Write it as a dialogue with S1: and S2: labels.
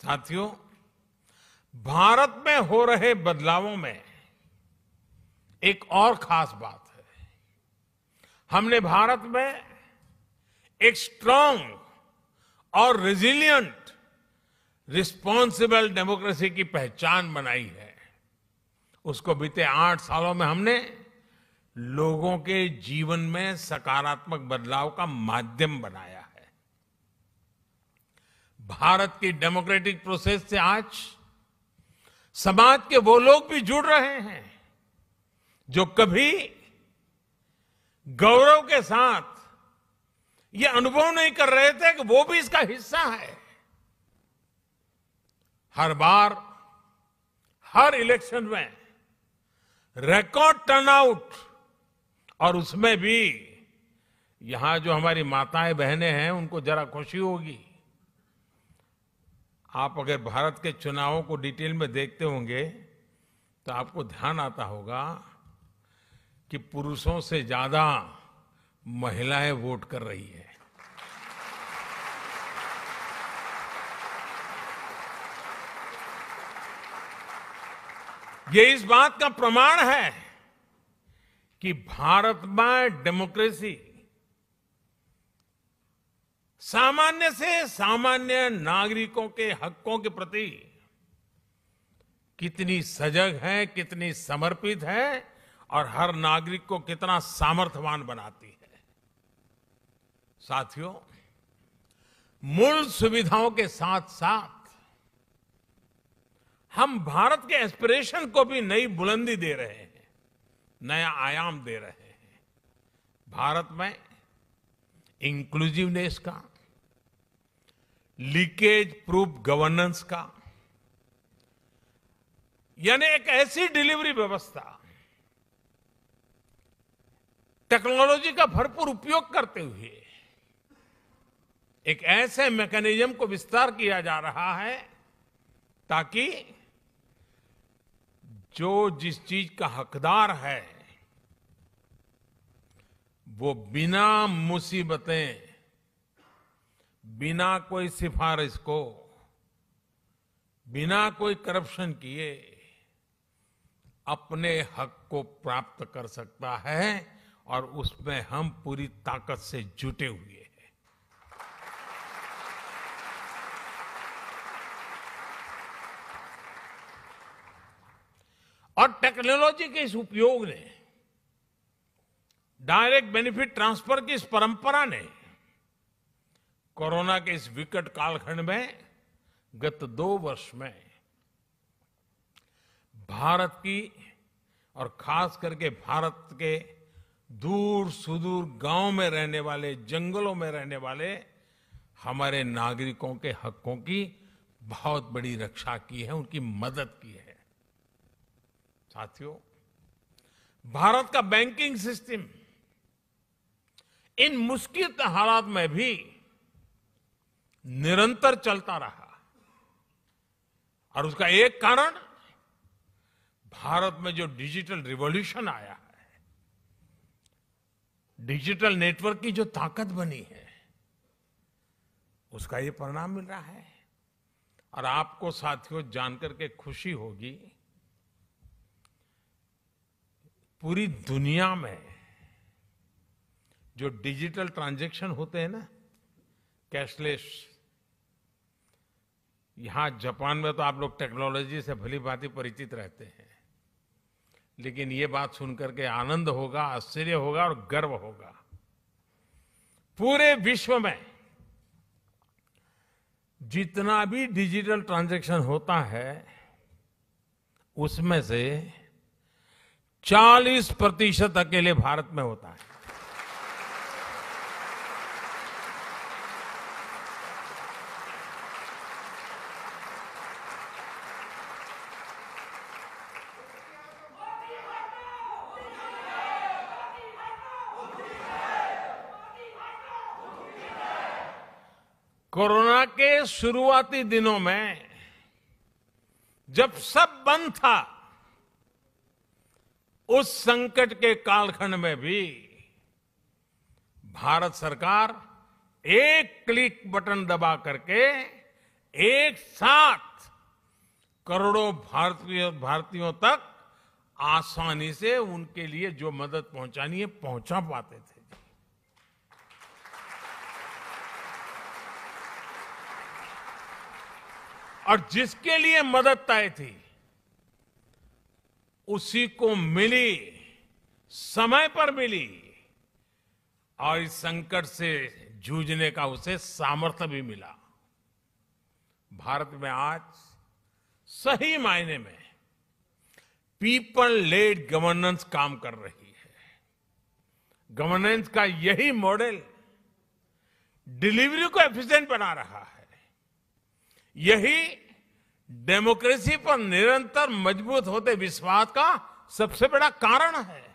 S1: साथियों, भारत में हो रहे बदलावों में एक और खास बात है। हमने भारत में एक स्ट्रांग और रेजिलियंट रिस्पॉन्सिबल डेमोक्रेसी की पहचान बनाई है। उसको बीते आठ सालों में हमने लोगों के जीवन में सकारात्मक बदलाव का माध्यम बनाया भारत की डेमोक्रेटिक प्रोसेस से आज समाज के वो लोग भी जुड़ रहे हैं जो कभी गौरव के साथ ये अनुभव नहीं कर रहे थे कि वो भी इसका हिस्सा है। हर बार, हर इलेक्शन में रिकॉर्ड टर्नआउट और उसमें भी यहाँ जो हमारी माताएँ बहनें हैं, उनको जरा खुशी होगी। आप अगर भारत के चुनावों को डिटेल में देखते होंगे तो आपको ध्यान आता होगा कि पुरुषों से ज़्यादा महिलाएँ वोट कर रही है। ये इस बात का प्रमाण है कि भारत में डेमोक्रेसी सामान्य से सामान्य नागरिकों के हकों के प्रति कितनी सजग है, कितनी समर्पित है और हर नागरिक को कितना सामर्थ्यवान बनाती है। साथियों, मूल सुविधाओं के साथ साथ हम भारत के एस्पिरेशन को भी नई बुलंदी दे रहे हैं, नया आयाम दे रहे हैं। भारत में इंक्लूसिवनेस का लीकेज प्रूफ गवर्नेंस का। यानी एक ऐसी डिलीवरी व्यवस्था, टेक्नोलॉजी का भरपूर उपयोग करते हुए, एक ऐसे मैकेनिज्म को विस्तार किया जा रहा है ताकि जो जिस चीज़ का हकदार है, वो बिना मुसीबतें बिना कोई सिफारिश को, बिना कोई करप्शन किए अपने हक को प्राप्त कर सकता है और उसमें हम पूरी ताकत से जुटे हुए हैं। और टेक्नोलॉजी के इस उपयोग ने डायरेक्ट बेनिफिट ट्रांसफ़र की इस परंपरा ने कोरोना के इस विकट कालखंड में, गत दो वर्ष में, भारत की और खास करके भारत के दूर सुदूर गाँव में रहने वाले, जंगलों में रहने वाले, हमारे नागरिकों के हकों की बहुत बड़ी रक्षा की है, उनकी मदद की है। साथियों, भारत का बैंकिंग सिस्टम इन मुश्किल हालात में भी निरंतर चलता रहा। और उसका एक कारण, भारत में जो डिजिटल रिवॉल्यूशन आया है, डिजिटल नेटवर्क की जो ताकत बनी है, उसका ये परिणाम मिल रहा है। और आपको साथियों जानकर के खुशी होगी, पूरी दुनिया में जो डिजिटल ट्रांजैक्शन होते हैं ना कैशलेस। यहाँ जापान में तो आप लोग टेक्नोलॉजी से भली भांति परिचित रहते हैं। लेकिन ये बात सुनकर के आनंद होगा, आश्चर्य होगा और गर्व होगा। पूरे विश्व में जितना भी डिजिटल ट्रांजैक्शन होता है, उसमें से 40 प्रतिशत अकेले भारत में होता है। कोरोना के शुरुआती दिनों में जब सब बंद था, उस संकट के कालखंड में भी भारत सरकार एक क्लिक बटन दबा करके एक साथ करोड़ों भारतीय, भारतीयों तक आसानी से उनके लिए जो मदद पहुंचानी है, पहुँचा पाते थे। और जिसके लिए मदद तय थी, उसी को मिली, समय पर मिली, और इस संकट से जूझने का उसे सामर्थ्य भी मिला। भारत में आज सही मायने में पीपल लेड गवर्नेंस काम कर रही है। गवर्नेंस का यही मॉडल डिलीवरी को एफिशिएंट बना रहा है। यही डेमोक्रेसी पर निरंतर मज़बूत होते विश्वास का सबसे बड़ा कारण है।